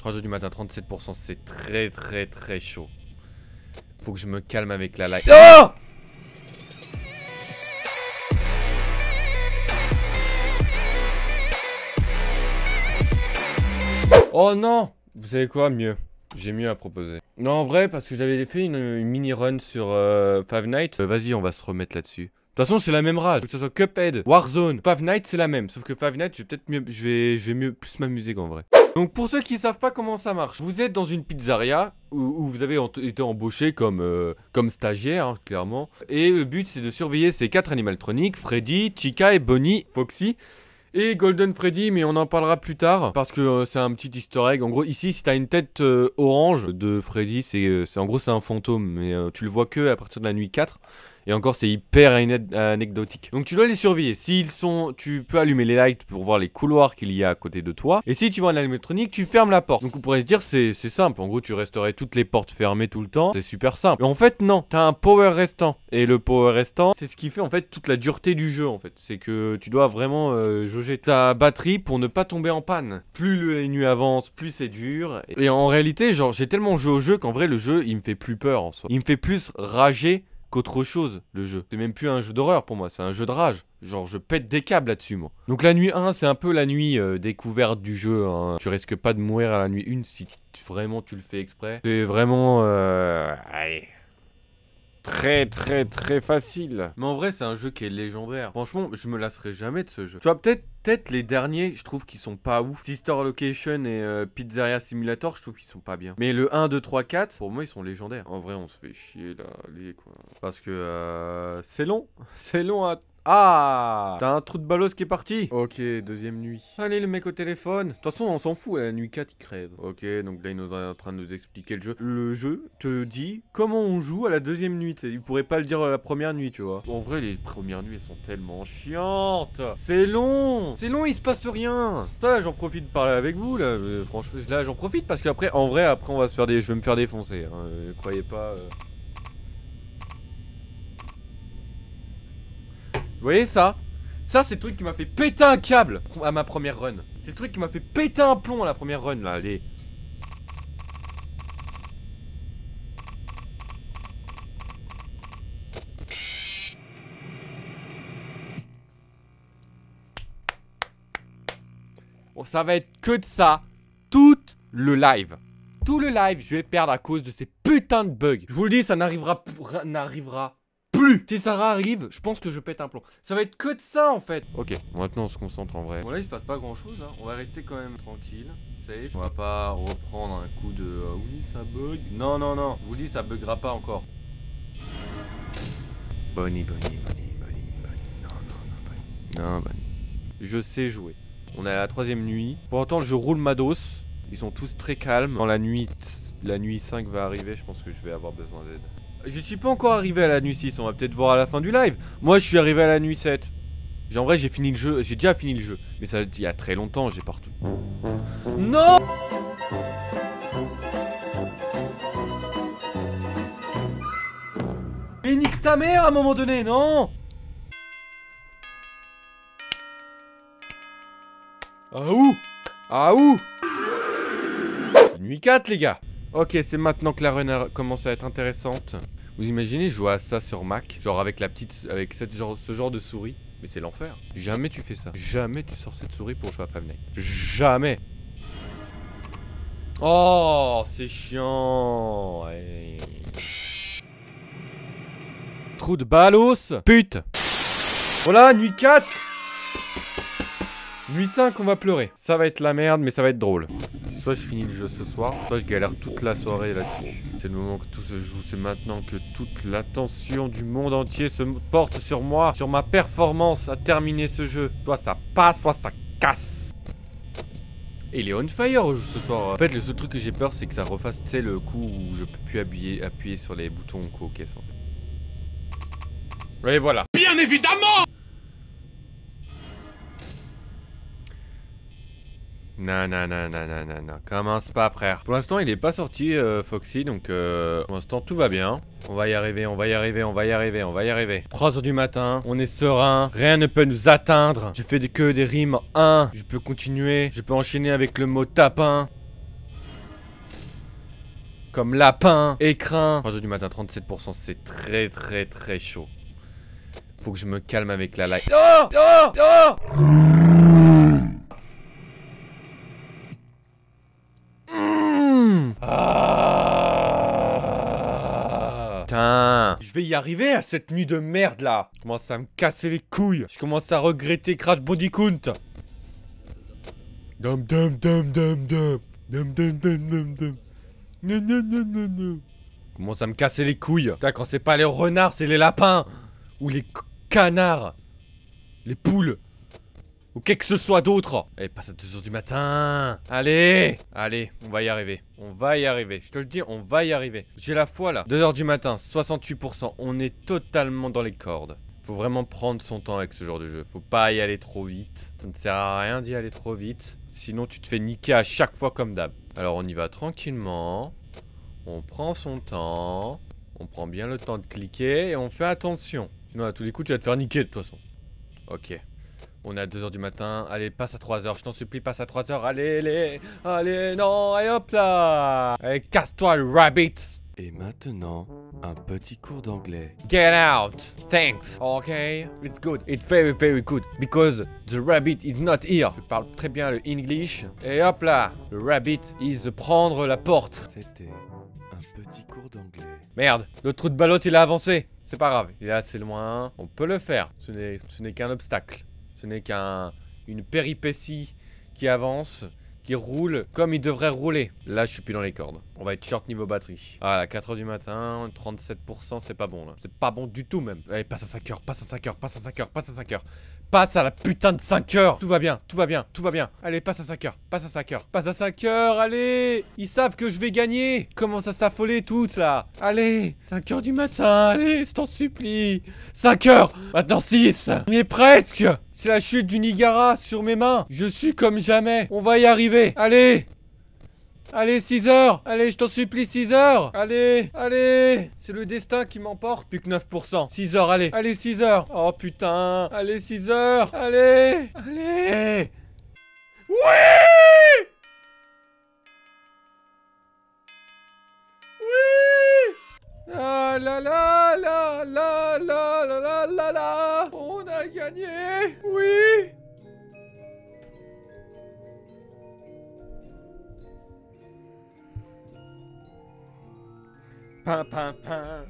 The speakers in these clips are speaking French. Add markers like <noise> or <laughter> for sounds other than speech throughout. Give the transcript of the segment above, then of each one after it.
3h du matin, 37%, c'est très très très chaud. Faut que je me calme avec la live. Oh Oh non Vous savez quoi? Mieux. J'ai mieux à proposer. Non, en vrai, parce que j'avais fait une, mini run sur euh, Five Nights. Euh, Vas-y, on va se remettre là-dessus. De toute façon, c'est la même rage. Que ce soit Cuphead, Warzone, Five Nights, c'est la même. Sauf que Five Nights, je vais peut-être mieux, je vais, je vais mieux plus m'amuser qu'en vrai. Donc pour ceux qui savent pas comment ça marche, vous êtes dans une pizzeria où, vous avez été embauché comme, euh, comme stagiaire, hein, clairement. Et le but c'est de surveiller ces quatre animatroniques, Freddy, Chica et Bonnie, Foxy. Et Golden Freddy, mais on en parlera plus tard, parce que euh, c'est un petit easter egg. En gros, ici, si t'as une tête euh, orange de Freddy, c'est en gros c'est un fantôme, mais tu le vois que à partir de la nuit 4. Et encore, c'est hyper anecdotique. Donc tu dois les surveiller. S'ils sont, tu peux allumer les lights pour voir les couloirs qu'il y a à côté de toi. Et si tu vois un animatronique, tu fermes la porte. Donc on pourrait se dire, c'est simple. En gros, tu resterais toutes les portes fermées tout le temps. C'est super simple. Mais en fait, non. T'as un power restant. Et le power restant, c'est ce qui fait en fait toute la dureté du jeu en fait. C'est que tu dois vraiment euh, jauger ta batterie pour ne pas tomber en panne. Plus les nuits avancent, plus c'est dur. Et en réalité, genre, j'ai tellement joué au jeu qu'en vrai, le jeu, il me fait plus peur en soi. Il me fait plus rager qu'autre chose, le jeu. C'est même plus un jeu d'horreur pour moi, c'est un jeu de rage. Genre, je pète des câbles là-dessus, moi. Donc la nuit 1, c'est un peu la nuit euh, découverte du jeu. Hein. Tu risques pas de mourir à la nuit 1 si vraiment tu le fais exprès. C'est vraiment... Euh... très très très facile. Mais en vrai, c'est un jeu qui est légendaire. Franchement, je me lasserai jamais de ce jeu. Tu vois, peut-être peut-être les derniers, je trouve qu'ils sont pas ouf. Sister Location et euh, Pizzeria Simulator, je trouve qu'ils sont pas bien. Mais le 1, 2, 3, 4, pour moi, ils sont légendaires. En vrai, on se fait chier là, allez quoi. Parce que euh, c'est long. <laughs> C'est long à ah T'as un trou de balos qui est parti Ok, deuxième nuit. Allez, le mec au téléphone. De toute façon, on s'en fout, la nuit 4, il crève. Ok, donc là, il est en train de nous expliquer le jeu. Le jeu te dit comment on joue à la deuxième nuit. Il pourrait pas le dire à la première nuit, tu vois. En vrai, les premières nuits, elles sont tellement chiantes. C'est long C'est long, il se passe rien Ça, là, j'en profite de parler avec vous, là. Euh, franchement, là, j'en profite parce qu'après, en vrai, après, on va se faire des... Je vais me faire défoncer. Hein. Euh, croyez pas... Euh. Vous voyez ça? Ça, c'est le truc qui m'a fait péter un câble à ma première run. C'est le truc qui m'a fait péter un plomb à la première run, là. Allez. Bon, ça va être que de ça tout le live. Tout le live, je vais perdre à cause de ces putains de bugs. Je vous le dis, ça n'arrivera n'arrivera si ça arrive, je pense que je pète un plomb. Ça va être que de ça en fait. Ok, maintenant on se concentre en vrai. Bon là il se passe pas grand chose, hein. on va rester quand même tranquille, safe. On va pas reprendre un coup de euh, oui ça bug. Non non non, je vous dis ça buggera pas encore. Bonnie, Bonnie, Bonnie, Bonnie, Bonnie. Non, non, non, Bonnie. Non, Bonnie. Je sais jouer. On est à la troisième nuit. Pour autant, je roule ma dose. Ils sont tous très calmes. Dans la nuit, la nuit 5 va arriver, je pense que je vais avoir besoin d'aide. Je suis pas encore arrivé à la nuit 6, on va peut-être voir à la fin du live. Moi, je suis arrivé à la nuit 7. En vrai, j'ai fini le jeu, j'ai déjà fini le jeu. Mais ça, il y a très longtemps, j'ai partout. Non Mais nique ta mère à un moment donné, non Ah où? Ah où? Nuit 4, les gars Ok, c'est maintenant que la run commence à être intéressante. Vous imaginez jouer à ça sur Mac, genre avec la petite, avec ce genre de souris Mais c'est l'enfer. Jamais tu fais ça. Jamais tu sors cette souris pour jouer à Five. Jamais. Oh, c'est chiant. Trou de balos. Pute. Voilà, nuit 4. Nuit 5, on va pleurer. Ça va être la merde, mais ça va être drôle. Soit je finis le jeu ce soir, soit je galère toute la soirée là-dessus. C'est le moment que tout se joue, c'est maintenant que toute l'attention du monde entier se porte sur moi, sur ma performance à terminer ce jeu. Soit ça passe, soit ça casse. Et il est on fire ce soir. En fait, le seul truc que j'ai peur, c'est que ça refasse, tu sais, le coup où je peux plus appuyer, appuyer sur les boutons co-caisse en fait. Et voilà. Bien évidemment Non, non, non, non, non, non, non. Commence pas, frère. Pour l'instant, il est pas sorti, euh, Foxy, donc euh, pour l'instant, tout va bien. On va y arriver, on va y arriver, on va y arriver, on va y arriver. 3h du matin, on est serein, rien ne peut nous atteindre. J'ai fait que des rimes 1, je peux continuer, je peux enchaîner avec le mot tapin. Comme lapin, écrin. 3h du matin, 37%, c'est très très très chaud. Faut que je me calme avec la light Mmh. Ah. Putain Je vais y arriver à cette nuit de merde là. Je commence à me casser les couilles. Je commence à regretter Crash Bandicoot. Dum dum dum dum dum. Dum Commence à me casser les couilles. Putain quand c'est pas les renards c'est les lapins. Ou les canards. Les poules ou quelque que ce soit d'autre Eh, passe à 2h du matin Allez Allez, on va y arriver. On va y arriver. Je te le dis, on va y arriver. J'ai la foi là. 2h du matin, 68%. On est totalement dans les cordes. Faut vraiment prendre son temps avec ce genre de jeu. Faut pas y aller trop vite. Ça ne sert à rien d'y aller trop vite. Sinon, tu te fais niquer à chaque fois comme d'hab. Alors, on y va tranquillement. On prend son temps. On prend bien le temps de cliquer et on fait attention. Sinon, à tous les coups, tu vas te faire niquer de toute façon. Ok. On est à 2h du matin. Allez, passe à 3h. Je t'en supplie, passe à 3h. Allez, allez. Allez, non. Et hop là. Allez, casse-toi, le rabbit. Et maintenant, un petit cours d'anglais. Get out. Thanks. Okay. It's good. It's very, very good. Because the rabbit is not here. Je parle très bien le English. Et hop là. Le rabbit is prendre la porte. C'était un petit cours d'anglais. Merde. Le trou de balotte, il a avancé. C'est pas grave. Il est assez loin. On peut le faire. Ce n'est qu'un obstacle. Ce n'est qu'un une péripétie qui avance, qui roule comme il devrait rouler. Là, je suis plus dans les cordes. On va être short niveau batterie. Ah, à 4h du matin, 37%, c'est pas bon là. C'est pas bon du tout même. Allez, passe à 5h, passe à 5h, passe à 5h, passe à 5h. Passe à la putain de 5h Tout va bien, tout va bien, tout va bien. Allez, passe à 5h, passe à 5h, passe à 5h, allez. Ils savent que je vais gagner. Commence à s'affoler toutes là. Allez 5h du matin, allez, je t'en supplie. 5h Maintenant 6 On y est presque. C'est la chute du Niagara sur mes mains. Je suis comme jamais. On va y arriver. Allez Allez, 6 heures. Allez, je t'en supplie, 6 heures. Allez, allez. C'est le destin qui m'emporte, plus que 9%. 6 heures, allez. Allez, 6 heures. Oh putain. Allez, 6 heures. Allez. Allez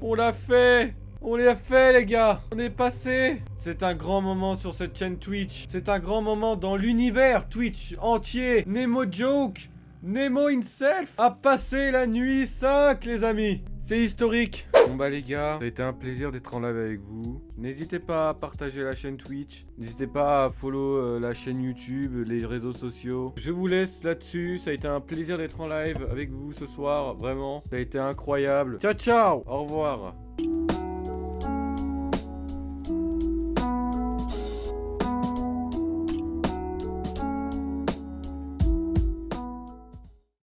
On l'a fait. On l'a fait les gars. On est passé. C'est un grand moment sur cette chaîne Twitch. C'est un grand moment dans l'univers Twitch entier. Nemo Joke. Nemo himself a passé la nuit 5 les amis. C'est historique Bon bah les gars, ça a été un plaisir d'être en live avec vous. N'hésitez pas à partager la chaîne Twitch. N'hésitez pas à follow euh, la chaîne YouTube, les réseaux sociaux. Je vous laisse là-dessus. Ça a été un plaisir d'être en live avec vous ce soir. Vraiment, ça a été incroyable. Ciao ciao Au revoir